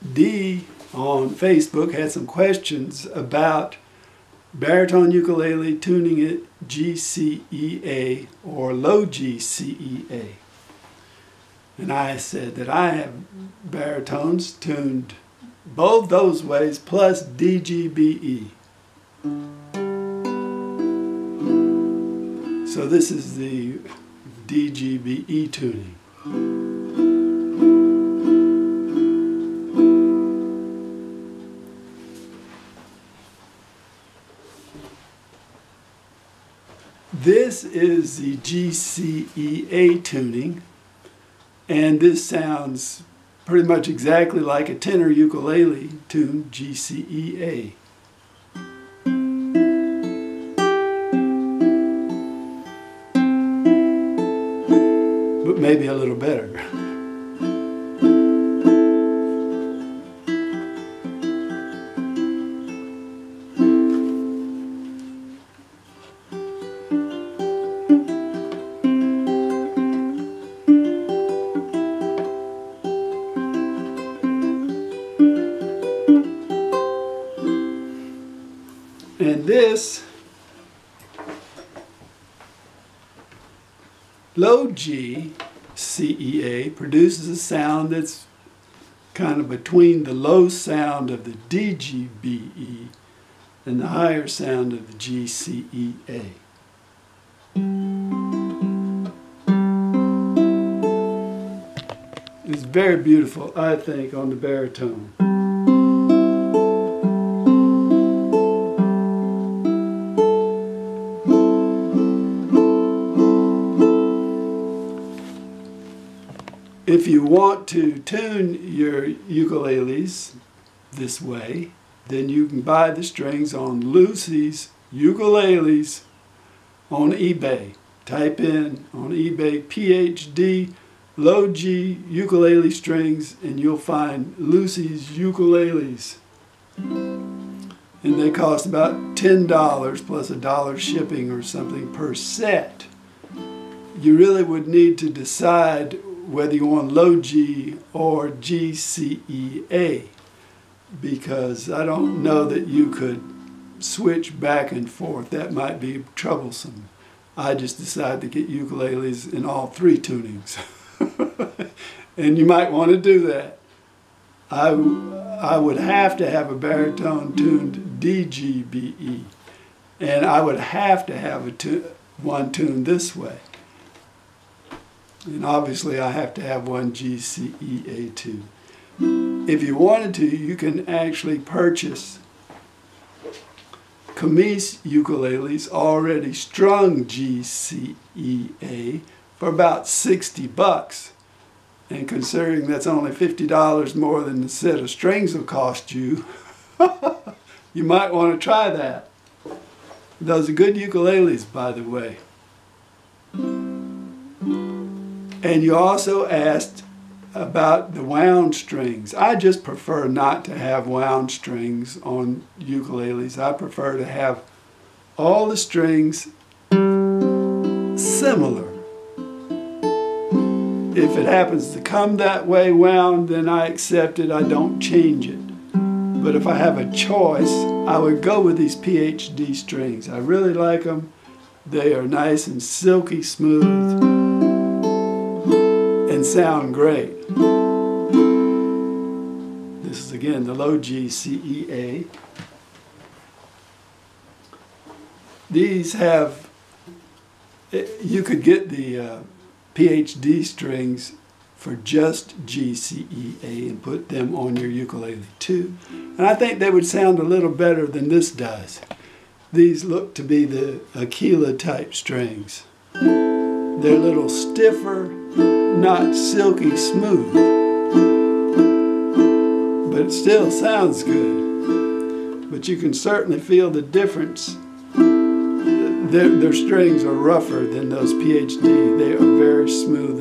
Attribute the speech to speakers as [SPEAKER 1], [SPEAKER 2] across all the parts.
[SPEAKER 1] Dee on Facebook had some questions about baritone ukulele tuning it GCEA or low GCEA. And I said that I have baritones tuned both those ways plus DGBE. So this is the DGBE tuning. This is the GCEA tuning, and this sounds pretty much exactly like a tenor ukulele tuned GCEA. But maybe a little better. this low G CEA produces a sound that's kind of between the low sound of the DGBE and the higher sound of the GCEA. It's very beautiful, I think, on the baritone. If you want to tune your ukuleles this way, then you can buy the strings on Lucy's Ukuleles on eBay. Type in on eBay PHD low G ukulele strings and you'll find Lucy's ukuleles. And they cost about $10 plus a dollar shipping or something per set. You really would need to decide whether you want low G or GCEA because I don't know that you could switch back and forth. That might be troublesome. I just decided to get ukuleles in all three tunings. and you might want to do that. I, I would have to have a baritone tuned DGBE and I would have to have a tu one tuned this way. And obviously I have to have one GCEA2. If you wanted to, you can actually purchase Kmise ukuleles already strung GCEA for about 60 bucks. And considering that's only $50 more than the set of strings will cost you, you might want to try that. Those are good ukuleles, by the way. And you also asked about the wound strings. I just prefer not to have wound strings on ukuleles. I prefer to have all the strings similar. If it happens to come that way wound, then I accept it. I don't change it. But if I have a choice, I would go with these PHD strings. I really like them. They are nice and silky smooth and sound great. This is again the low G C E A. These have, you could get the uh, PHD strings for just GCEA and put them on your ukulele too. And I think they would sound a little better than this does. These look to be the Aquila type strings. They're a little stiffer, not silky smooth, but it still sounds good. But you can certainly feel the difference. Their, their strings are rougher than those PHD. They are very smooth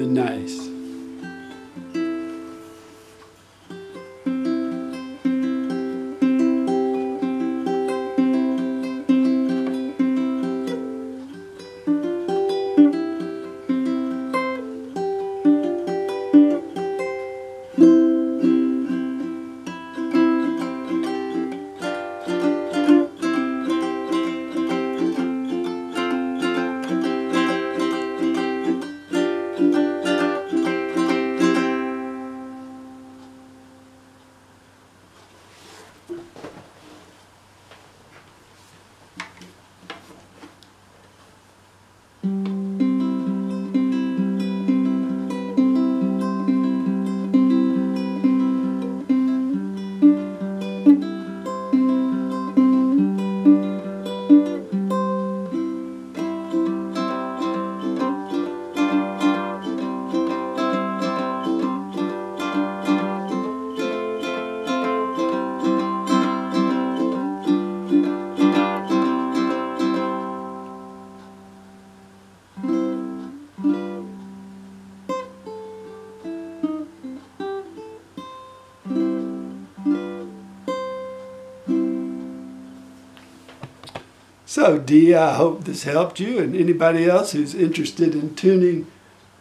[SPEAKER 1] So, Dee, I hope this helped you and anybody else who's interested in tuning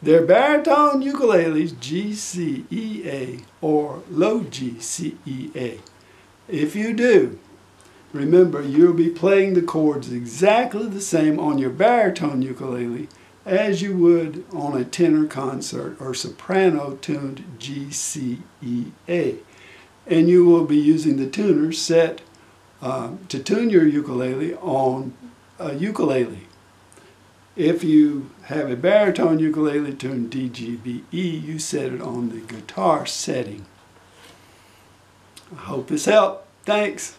[SPEAKER 1] their baritone ukuleles G C E A or low G C E A. If you do, remember you'll be playing the chords exactly the same on your baritone ukulele as you would on a tenor concert or soprano tuned G C E A. And you will be using the tuner set uh, to tune your ukulele on a ukulele. If you have a baritone ukulele tuned DGBE, you set it on the guitar setting. I hope this helped. Thanks.